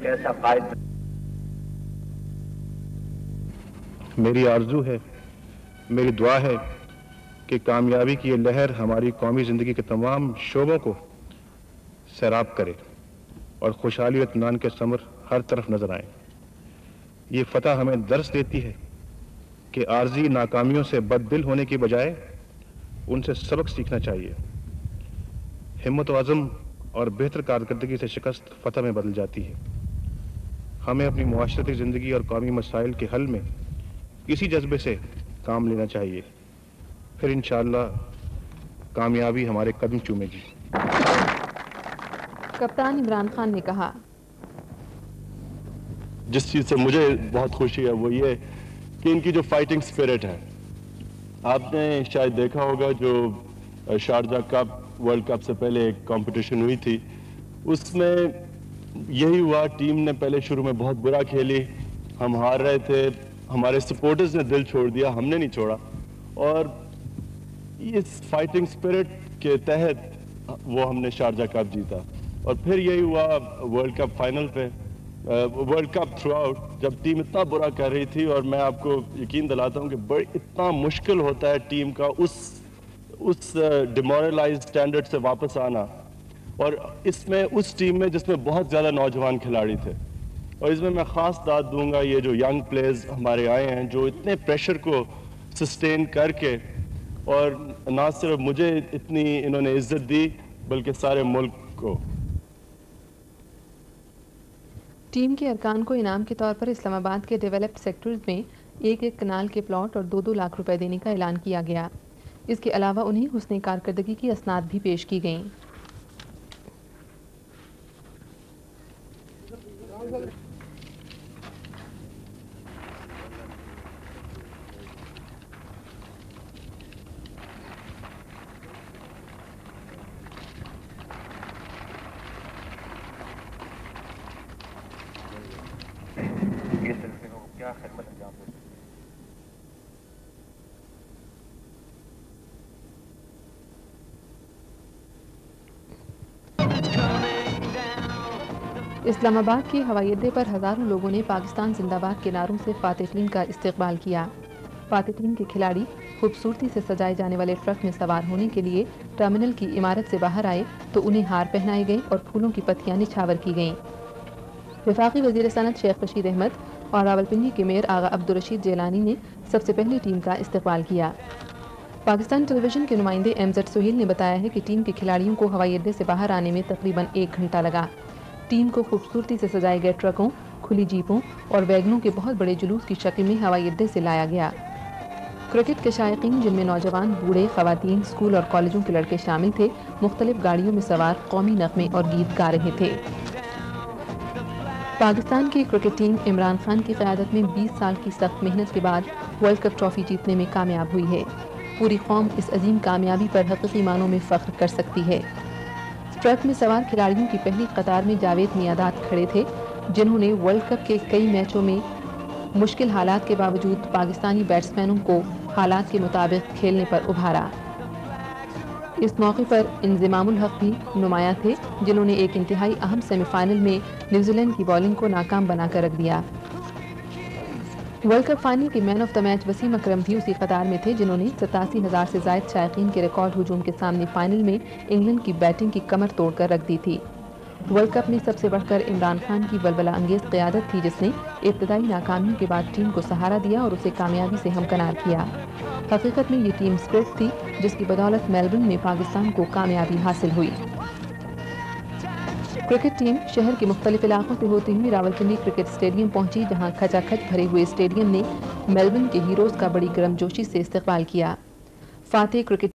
एक ऐसा मेरी आरज़ू है, मेरी दुआ है कि कामयाबी की ये लहर हमारी कौमी ज़िंदगी के तमाम शोबों को सैराब करे और खुशहाली इतमान के समर हर तरफ़ नज़र आए। ये फतह हमें दर्स देती है कि आर्जी नाकामियों से बददिल होने की बजाय उनसे सबक सीखना चाहिए। हिम्मत आज़म और बेहतर कारकर्दगी से शिकस्त फतह में बदल जाती है। हमें अपनी माशरती ज़िंदगी और कौमी मसाइल के हल में इसी जज्बे से काम लेना चाहिए। फिर इन कामयाबी हमारे कदम चूमेगी। कप्तान इमरान खान ने कहा जिस चीज़ से मुझे बहुत खुशी है वो ये कि इनकी जो फाइटिंग स्पिरिट है आपने शायद देखा होगा जो शारजा कप वर्ल्ड कप से पहले एक कंपटीशन हुई थी उसमें यही हुआ, टीम ने पहले शुरू में बहुत बुरा खेली। हम हार रहे थे, हमारे सपोर्टर्स ने दिल छोड़ दिया, हमने नहीं छोड़ा। और इस फाइटिंग स्पिरिट के तहत वो हमने शारजा कप जीता। और फिर यही हुआ वर्ल्ड कप फाइनल पे। वर्ल्ड कप थ्रू आउट जब टीम इतना बुरा कर रही थी, और मैं आपको यकीन दिलाता हूँ कि बड़ी, इतना मुश्किल होता है टीम का उस उस डिमोरलाइज स्टैंडर्ड से वापस आना। और इसमें, उस टीम में जिसमें बहुत ज़्यादा नौजवान खिलाड़ी थे। और इसमें मैं ख़ास दाद दूँगा ये जो यंग प्लेयर्स हमारे आए हैं, जो इतने प्रेशर को सस्टेन करके, और ना सिर्फ़ मुझे इतनी इन्होंने इज़्ज़त दी, बल्कि सारे मुल्क को। टीम के अरकान को इनाम के तौर पर इस्लामाबाद के डेवलप्ड सेक्टर्स में एक एक कनाल के प्लॉट और दो दो लाख रुपए देने का ऐलान किया गया। इसके अलावा उन्हें हुसन कारकर्दगी की असनाद भी पेश की गईं। क्या खिदमत अंजाम दे इस्लामाबाद के हवाई अड्डे पर हज़ारों लोगों ने पाकिस्तान जिंदाबाद के नारों से फातह टीम का इस्तकबाल किया। फातह टीम के खिलाड़ी खूबसूरती से सजाए जाने वाले ट्रक में सवार होने के लिए टर्मिनल की इमारत से बाहर आए तो उन्हें हार पहनाए गए और फूलों की पत्तियाँ निछावर की गईं। विफाकी वज़ीर सनत शेख रशीद अहमद और रावलपिंडी के मेयर आगा अब्दुल रशीद जेलानी ने सबसे पहले टीम का इस्तेमाल किया। पाकिस्तान टेलीविज़न के नुमाइंदे एमजद सुहेल ने बताया है कि टीम के खिलाड़ियों को हवाई अड्डे से बाहर आने में तकरीबन एक घंटा लगा। टीम को खूबसूरती से सजाए गए ट्रकों, खुली जीपों और वैगनों के बहुत बड़े जुलूस की शक्ल में हवाई अड्डे से लाया गया। क्रिकेट के शायकीन, जिनमें नौजवान, बूढ़े खातन स्कूल और कॉलेजों के लड़के शामिल थे, मुख्तलिफ़ गाड़ियों में सवार, कौमी नगमे और गीत गा रहे थे। पाकिस्तान की क्रिकेट टीम इमरान खान की क़्यादत में 20 साल की सख्त मेहनत के बाद वर्ल्ड कप ट्रॉफी जीतने में कामयाब हुई है। पूरी कौम इस अजीम कामयाबी पर हकीकी मानों में फ़ख्र कर सकती है। ट्रक में सवार खिलाड़ियों की पहली कतार में जावेद मियादात खड़े थे, जिन्होंने वर्ल्ड कप के कई मैचों में मुश्किल हालात के बावजूद पाकिस्तानी बैट्समैनों को हालात के मुताबिक खेलने पर उभारा। इस मौके पर इंजमामुल हक भी नुमाया थे, जिन्होंने एक इंतहाई अहम सेमीफाइनल में न्यूजीलैंड की बॉलिंग को नाकाम बनाकर रख दिया। वर्ल्ड कप फाइनल के man of the match Wasim Akram भी उसी कतार में थे, जिन्होंने सतासी हज़ार से जायद शायकीन के रिकॉर्ड हजूम के सामने फाइनल में इंग्लैंड की बैटिंग की कमर तोड़कर रख दी थी। वर्ल्ड कप में सबसे बढ़कर इमरान खान की बलबला अंगेज क्यादत थी, जिसने इब्तदाई नाकामियों के बाद टीम को सहारा दिया और उसे कामयाबी से हमकनार किया। हकीकत में ये टीम स्प्रिट थी, जिसकी बदौलत मेलबर्न में पाकिस्तान को कामयाबी हासिल हुई। क्रिकेट टीम शहर के मुख्तलिफ़ इलाकों से होती हुई रावलपिंडी क्रिकेट स्टेडियम पहुँची, जहाँ खचाखच भरे हुए स्टेडियम ने मेलबर्न के हीरोज का बड़ी गर्मजोशी से इस्तेमाल किया। फातेह क्रिकेट